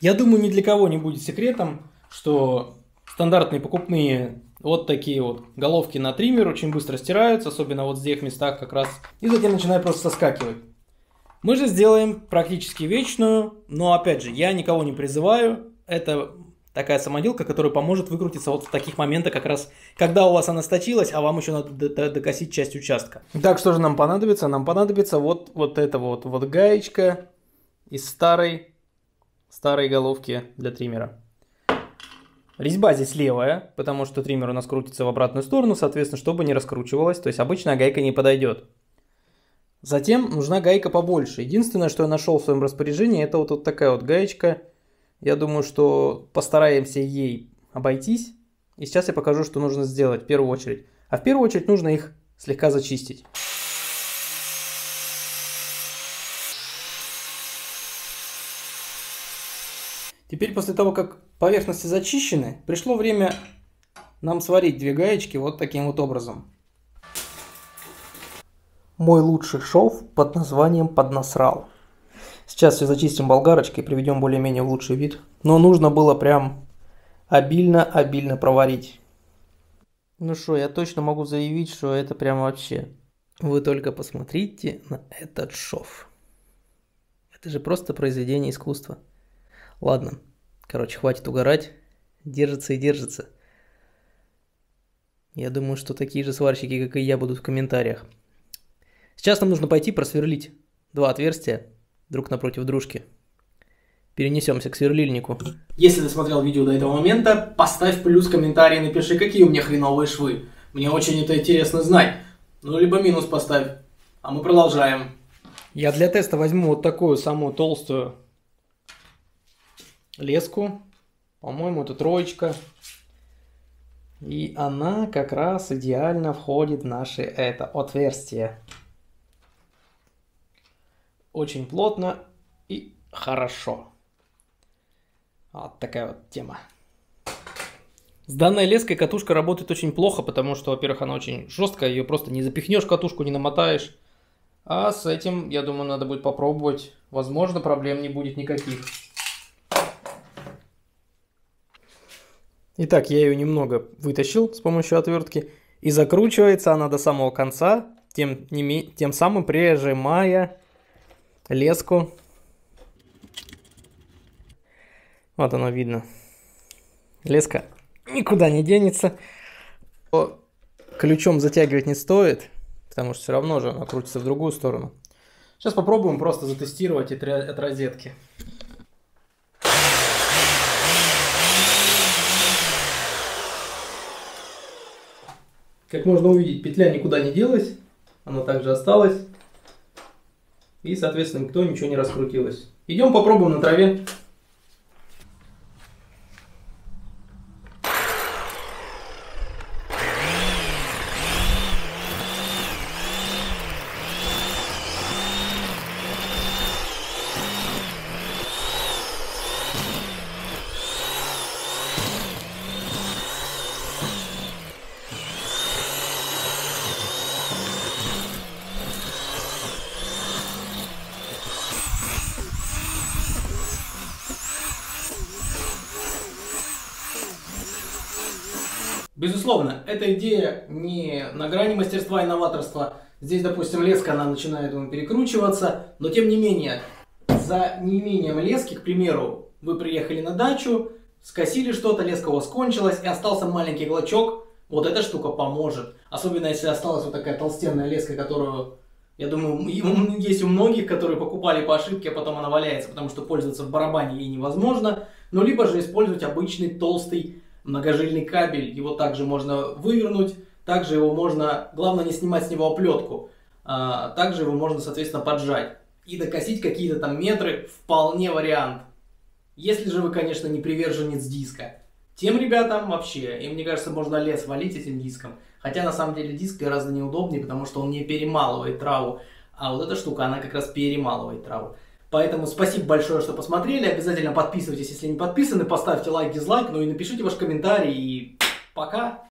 Я думаю, ни для кого не будет секретом, что стандартные покупные вот такие вот головки на триммер очень быстро стираются, особенно вот в тех местах как раз, и затем начинают просто соскакивать. Мы же сделаем практически вечную, но опять же, я никого не призываю, это такая самоделка, которая поможет выкрутиться вот в таких моментах как раз, когда у вас она сточилась, а вам еще надо докосить часть участка. Так, что же нам понадобится? Нам понадобится вот, вот эта вот, вот гаечка из старой, старой головки для триммера. Резьба здесь левая, потому что триммер у нас крутится в обратную сторону, соответственно, чтобы не раскручивалась, то есть обычная гайка не подойдет. Затем нужна гайка побольше. Единственное, что я нашел в своем распоряжении, это вот, вот такая вот гаечка. Я думаю, что постараемся ей обойтись. И сейчас я покажу, что нужно сделать в первую очередь. А в первую очередь нужно их слегка зачистить. Теперь после того, как поверхности зачищены, пришло время нам сварить две гаечки вот таким вот образом. Мой лучший шов под названием «Поднасрал». Сейчас все зачистим болгарочкой и приведем более-менее в лучший вид. Но нужно было прям обильно-обильно проварить. Ну что, я точно могу заявить, что это прям вообще. Вы только посмотрите на этот шов. Это же просто произведение искусства. Ладно, короче, хватит угорать. Держится и держится. Я думаю, что такие же сварщики, как и я, будут в комментариях. Сейчас нам нужно пойти просверлить два отверстия друг напротив дружки. Перенесемся к сверлильнику. Если ты смотрел видео до этого момента, поставь плюс комментарий и напиши, какие у меня хреновые швы. Мне очень это интересно знать. Ну, либо минус поставь. А мы продолжаем. Я для теста возьму вот такую самую толстую леску. По-моему, это троечка. И она как раз идеально входит в наше это отверстие. Очень плотно и хорошо. Вот такая вот тема. С данной леской катушка работает очень плохо, потому что, во-первых, она очень жесткая, ее просто не запихнешь катушку, не намотаешь. А с этим, я думаю, надо будет попробовать. Возможно, проблем не будет никаких. Итак, я ее немного вытащил с помощью отвертки. И закручивается она до самого конца, тем, не, тем самым прижимая леску. Вот оно видно. Леска никуда не денется. Ключом затягивать не стоит, потому что все равно же она крутится в другую сторону. Сейчас попробуем просто затестировать от розетки. Как можно увидеть, петля никуда не делась, она также осталась. И, соответственно, никто ничего не раскрутилось. Идем попробуем на траве. Безусловно, эта идея не на грани мастерства и новаторства. Здесь, допустим, леска, она начинает он перекручиваться, но тем не менее, за неимением лески, к примеру, вы приехали на дачу, скосили что-то, леска у вас кончилась, и остался маленький клочок, вот эта штука поможет. Особенно, если осталась вот такая толстенная леска, которую, я думаю, есть у многих, которые покупали по ошибке, а потом она валяется, потому что пользоваться в барабане ей невозможно. Ну, либо же использовать обычный толстый многожильный кабель, его также можно вывернуть, также его можно, главное не снимать с него оплетку, а, также его можно, соответственно, поджать и докосить какие-то там метры, вполне вариант. Если же вы, конечно, не приверженец диска. Тем ребятам вообще, и мне кажется, можно лес валить этим диском. Хотя на самом деле диск гораздо неудобнее, потому что он не перемалывает траву. А вот эта штука, она как раз перемалывает траву. Поэтому спасибо большое, что посмотрели. Обязательно подписывайтесь, если не подписаны. Поставьте лайк, дизлайк. Ну и напишите ваш комментарий. И пока.